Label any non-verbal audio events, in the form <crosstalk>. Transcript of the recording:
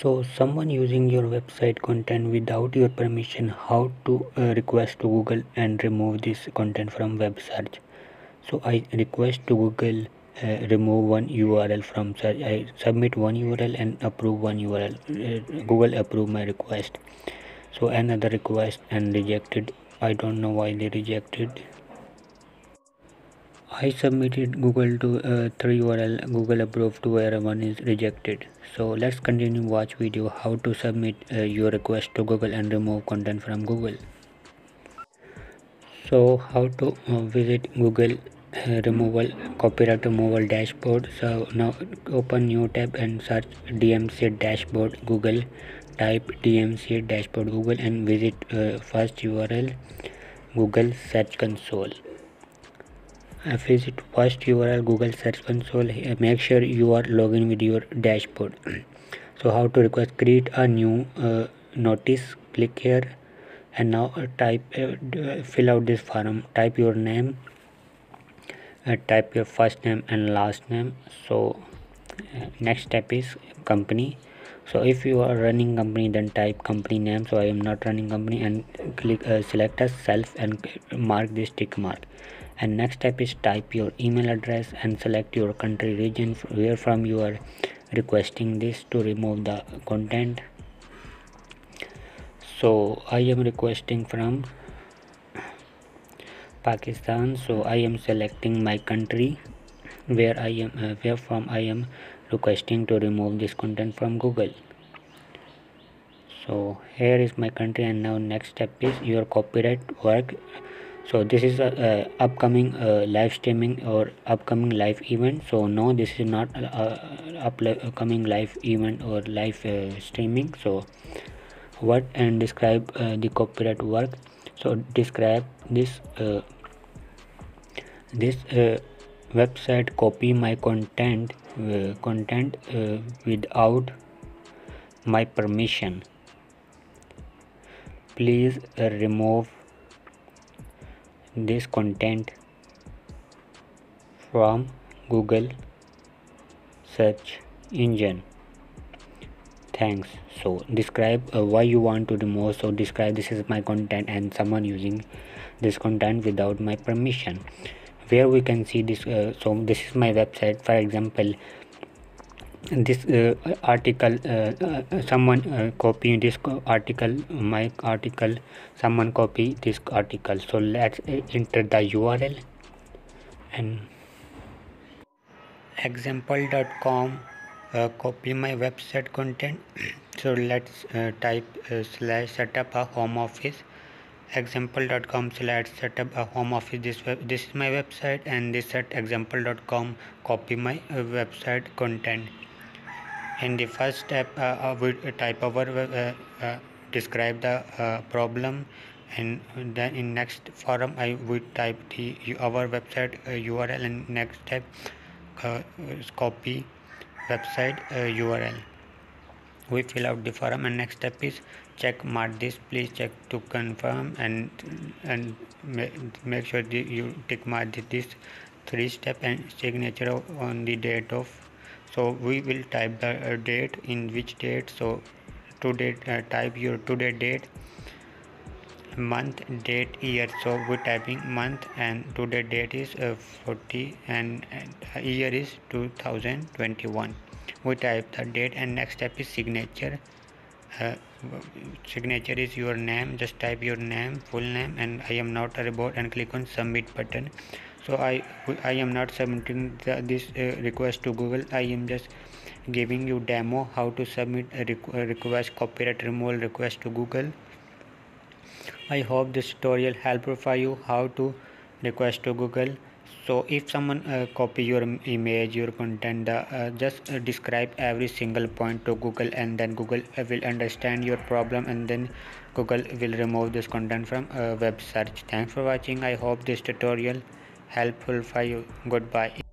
so someone using your website content without your permission how to uh, request to google and remove this content from web search? So i request to google uh, remove one url from search. I submit one url and approve one url uh, google approve my request. So another request and rejected. I don't know why they rejected I submitted Google to uh, 3 URL Google approved to where one is rejected. So let's continue watch video how to submit uh, your request to Google and remove content from Google. So how to uh, visit Google uh, removal copyright removal dashboard. So now open new tab and search DMCA dashboard Google. Type DMCA dashboard Google and visit uh, first URL Google search console visit first url google search console make sure you are logging with your dashboard. <clears throat> So how to request create a new uh, notice click here and now uh, type uh, fill out this form. Type your name uh, type your first name and last name. So uh, next step is company so if you are running company then type company name. So i am not running company and click uh, select as self and mark this tick mark. And next step is type your email address and select your country region where from you are requesting this to remove the content. So i am requesting from pakistan. So i am selecting my country where i am uh, where from i am requesting to remove this content from google. So here is my country and now next step is your copyright work. So this is a, a upcoming uh, live streaming or upcoming live event. So no this is not a, upcoming live event or live uh, streaming. So what and describe uh, the copyright work? So describe this uh, this uh, website copy my content uh, content without my permission. Please remove this content from google search engine. Thanks. So describe uh, why you want to remove so describe this is my content and someone using this content without my permission where we can see this uh, so this is my website. For example this uh, article uh, uh, someone uh, copy this article my article someone copy this article. So let's uh, enter the url and example.com copy my website content. <clears throat> So let's type slash setup a home office example.com slash setup a home office. This web this is my website and this set example.com copy my website content. In the first step uh, we type our uh, uh, describe the uh, problem. And then in next forum i would type the our website url uh, and next step uh, copy website url we fill out the form and next step is check mark this. Please check to confirm and and make sure that you tick mark this three step and signature on the date of. So we will type the uh, date in which date. So today uh, type your today date month date year. So we're typing month and today date is uh, 40 and, and year is 2021 we type the date and next step is signature. Uh, signature is your name. Just type your name full name and i am not a robot and click on submit button. So i i am not submitting the, this uh, request to google. I am just giving you demo how to submit a, requ request copyright removal request to google. I hope this tutorial helpful for you how to request to google so if someone uh, copy your image your content uh, just uh, describe every single point to google and then google uh, will understand your problem and then google will remove this content from uh, web search. Thanks for watching. I hope this tutorial helpful for you. Goodbye